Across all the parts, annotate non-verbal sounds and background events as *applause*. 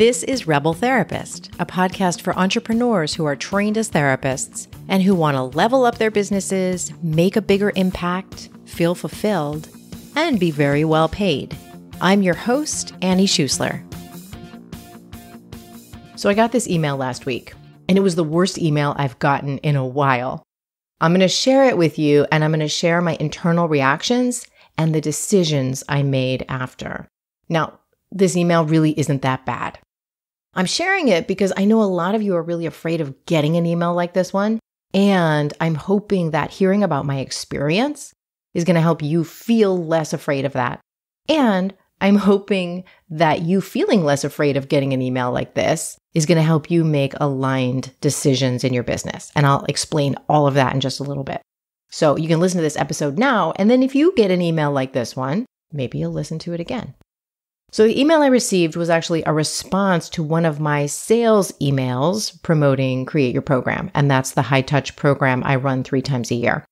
This is Rebel Therapist, a podcast for entrepreneurs who are trained as therapists and who want to level up their businesses, make a bigger impact, feel fulfilled, and be very well paid. I'm your host, Annie Schuessler. So I got this email last week, and it was the worst email I've gotten in a while. I'm going to share it with you, and I'm going to share my internal reactions and the decisions I made after. Now, this email really isn't that bad. I'm sharing it because I know a lot of you are really afraid of getting an email like this one. And I'm hoping that hearing about my experience is going to help you feel less afraid of that. And I'm hoping that you feeling less afraid of getting an email like this is going to help you make aligned decisions in your business. And I'll explain all of that in just a little bit. So you can listen to this episode now. And then if you get an email like this one, maybe you'll listen to it again. So the email I received was actually a response to one of my sales emails promoting Create Your Program. And that's the high touch program I run three times a year.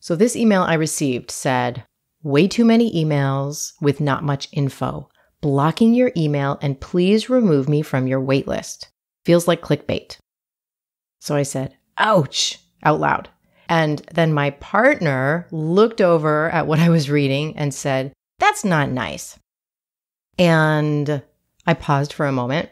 So this email I received said, way too many emails with not much info. Blocking your email and please remove me from your waitlist. Feels like clickbait. So I said, ouch, out loud. And then my partner looked over at what I was reading and said, that's not nice. And I paused for a moment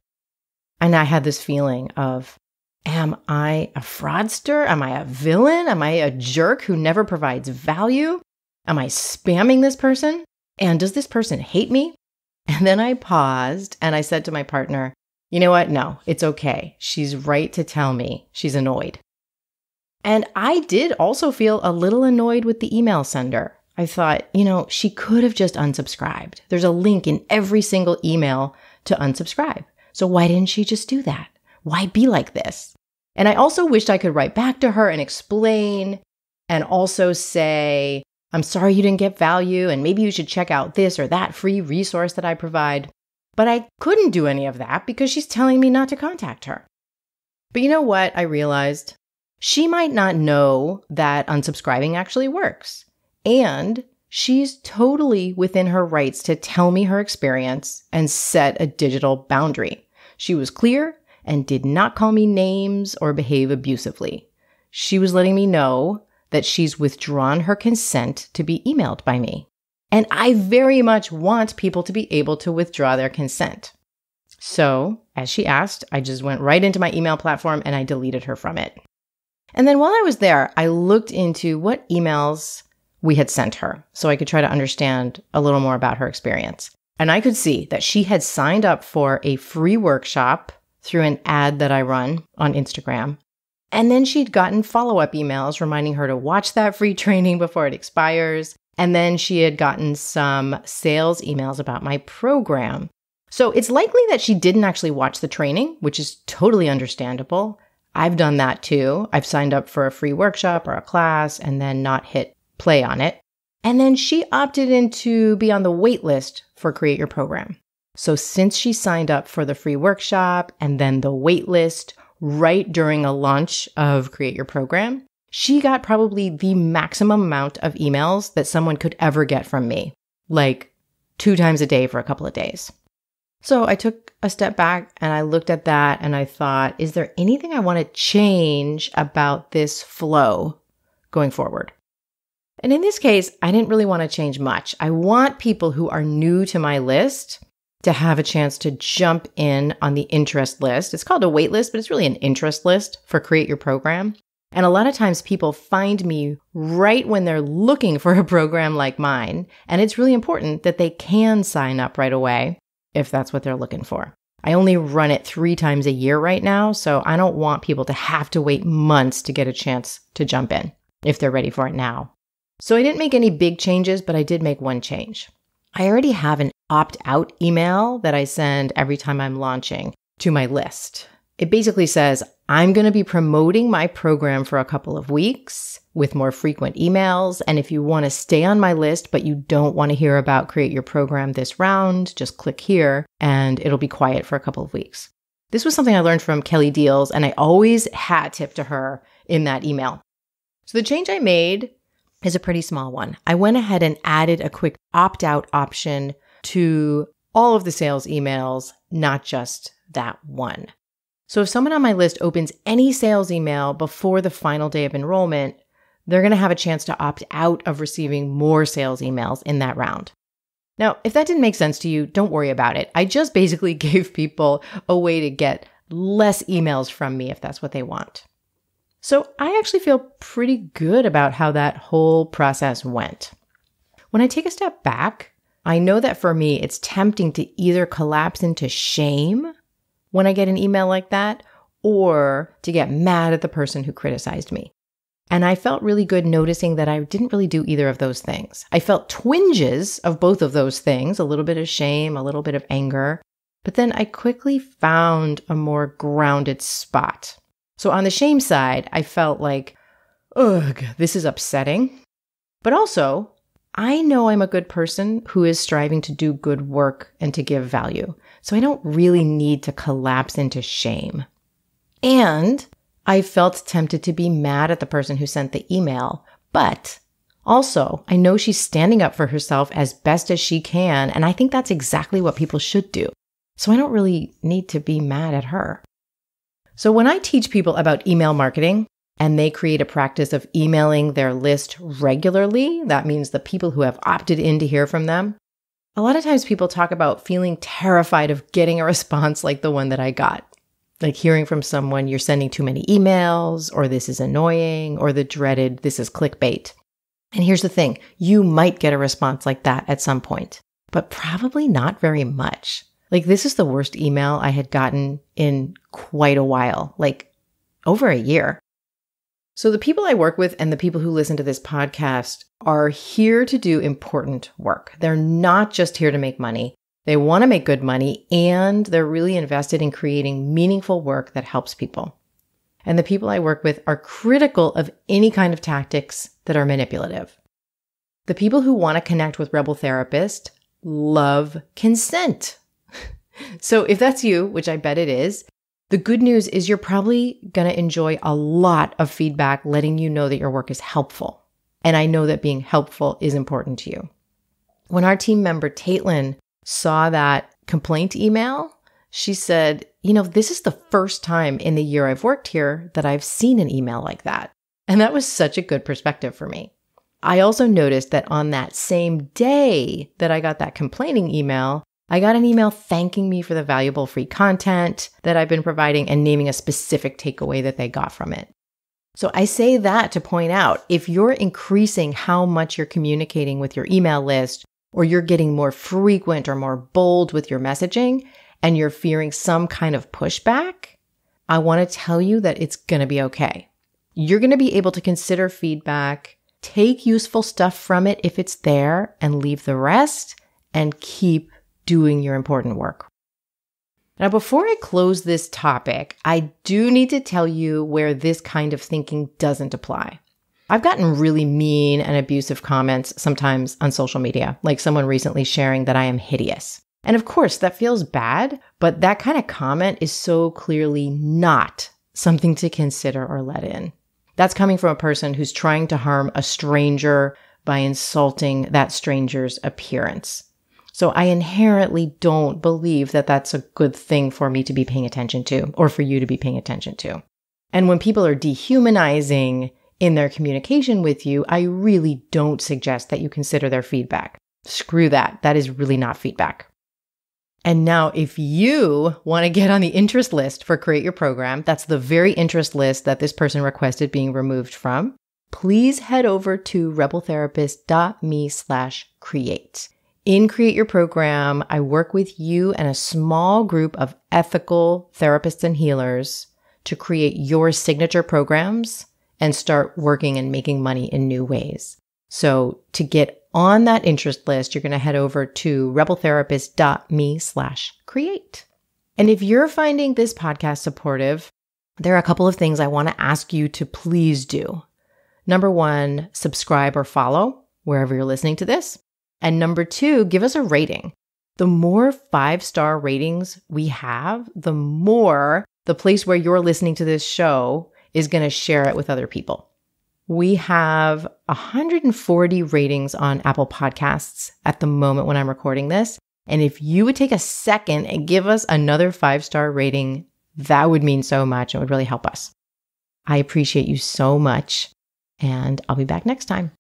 and I had this feeling of, am I a fraudster? Am I a villain? Am I a jerk who never provides value? Am I spamming this person? And does this person hate me? *laughs* And then I paused and I said to my partner, you know what? No, it's okay. She's right to tell me she's annoyed. And I did also feel a little annoyed with the email sender. I thought, you know, she could have just unsubscribed. There's a link in every single email to unsubscribe. So why didn't she just do that? Why be like this? And I also wished I could write back to her and explain and also say, I'm sorry you didn't get value and maybe you should check out this or that free resource that I provide. But I couldn't do any of that because she's telling me not to contact her. But you know what? I realized she might not know that unsubscribing actually works. And she's totally within her rights to tell me her experience and set a digital boundary. She was clear and did not call me names or behave abusively. She was letting me know that she's withdrawn her consent to be emailed by me. And I very much want people to be able to withdraw their consent. So, as she asked, I just went right into my email platform and I deleted her from it. And then while I was there, I looked into what emails we had sent her so I could try to understand a little more about her experience. And I could see that she had signed up for a free workshop through an ad that I run on Instagram. And then she'd gotten follow up emails reminding her to watch that free *laughs* training before it expires. And then she had gotten some sales emails about my program. So it's likely that she didn't actually watch the training, which is totally understandable. I've done that too. I've signed up for a free workshop or a class and then not hit play on it. And then she opted in to be on the wait list for Create Your Program. So since she signed up for the free workshop and then the wait list right during a launch of Create Your Program, she got probably the maximum amount of emails that someone could ever get from me, like two times a day for a couple of days. So I took a step back and I looked at that and I thought, is there anything I want to change about this flow going forward? And in this case, I didn't really want to change much. I want people who are new to my list to have a chance to jump in on the interest list. It's called a wait list, but it's really an interest list for Create Your Program. And a lot of times people find me right when they're looking for a program like mine. And it's really important that they can sign up right away if that's what they're looking for. I only run it three times a year right now, so I don't want people to have to wait months to get a chance to jump in if they're ready for it now. So I didn't make any big changes, but I did make one change. I already have an opt out email that I send every time I'm launching to my list. It basically says, I'm going to be promoting my program for a couple of weeks with more frequent emails. And if you want to stay on my list, but you don't want to hear about create your program this round, just click here and it'll be quiet for a couple of weeks. This was something I learned from Kelly Diels, and I always hat tip to her in that email. So the change I made is a pretty small one. I went ahead and added a quick opt out option to all of the sales emails, not just that one. So if someone on my list opens any sales email before the final day of enrollment, they're going to have a chance to opt out of receiving more sales emails in that round. Now, if that didn't make sense to you, don't worry about it. I just basically *laughs* gave people a way to get less emails from me if that's what they want. So I actually feel pretty good about how that whole process went. When I take a step back, I know that for me, it's tempting to either collapse into shame when I get an email like that or to get mad at the person who criticized me. And I felt really good noticing that I didn't really do either of those things. I felt twinges of both of those things, a little bit of shame, a little bit of anger. But then I quickly found a more grounded spot. So on the shame side, I felt like, ugh, this is upsetting. But also, I know I'm a good person who is striving to do good work and to give value. So I don't really need to collapse into shame. And I felt tempted to be mad at the person who sent the email, but also I know she's standing up for herself as best as she can. And I think that's exactly what people should do. So I don't really need to be mad at her. So when I teach people about email marketing and they create a practice of emailing their list regularly, that means the people who have opted in to hear from them. A lot of times people talk about feeling terrified of getting a response like the one that I got like hearing from someone you're sending too many emails, or this is annoying, or the dreaded this is clickbait. And here's the thing you might get a response like that at some point, but probably not very much. Like, this is the worst email I had gotten in quite a while, like over a year. So, the people I work with and the people who listen to this podcast are here to do important work. They're not just here to make money. They want to make good money and they're really invested in creating meaningful work that helps people. And the people I work with are critical of any kind of tactics that are manipulative. The people who want to connect with Rebel Therapist love consent. So if that's you, which I bet it is, the good news is you're probably going to enjoy a lot of feedback letting you know that your work is helpful. And I know that being helpful is important to you. When our team member Taitlin saw that complaint email, she said, You know, this is the first time in the year I've worked here that I've seen an email like that. And that was such a good perspective for me. I also noticed that on that same day that I got that complaining email, I got an email thanking me for the valuable free content that I've been providing and naming a specific takeaway that they got from it. So I say that to point out if you're increasing how much you're communicating with your email list or you're getting more frequent or more bold with your messaging and you're fearing some kind of pushback, I want to tell you that it's going to be okay. You're going to be able to consider feedback, take useful stuff from it if it's there, and leave the rest and keep doing your important work. Now, before I close this topic, I do need to tell you where this kind of thinking doesn't apply. I've gotten really mean and abusive comments sometimes on social media, like someone recently sharing that I am hideous. And of course, that feels bad, but that kind of comment is so clearly not something to consider or let in. That's coming from a person who's trying to harm a stranger by insulting that stranger's appearance. So I inherently don't believe that that's a good thing for me to be paying attention to or for you to be paying attention to. And when people are dehumanizing in their communication with you, I really don't suggest that you consider their feedback. Screw that. That is really not feedback. And now, if you want to get on the interest list for Create Your Program, that's the very interest list that this person requested being removed from, please head over to rebeltherapist.me slash create. In Create Your Program, I work with you and a small group of ethical therapists and healers to create your signature programs and start working and making money in new ways. So to get on that interest list, you're going to head over to rebeltherapist.me slash create. And if you're finding this podcast supportive, there are a couple of things I want to ask you to please do. Number one, subscribe or follow wherever you're listening to this. And number two, give us a rating. The more five star ratings we have, the more the place where you're listening to this show is going to share it with other people. We have 140 ratings on Apple Podcasts at the moment when I'm recording this. And if you would take a second and give us another five star rating, that would mean so much. It would really help us. I appreciate you so much. And I'll be back next time.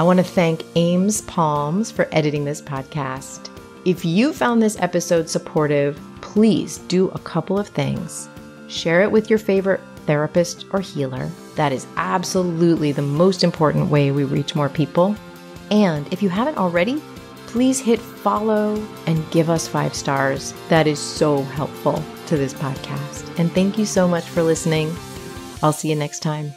I want to thank Ames Palms for editing this podcast. If you found this episode supportive, please do a couple of things. Share it with your favorite therapist or healer. That is absolutely the most important way we reach more people. And if you haven't already, please hit follow and give us five stars. That is so helpful to this podcast. And thank you so much for listening. I'll see you next time.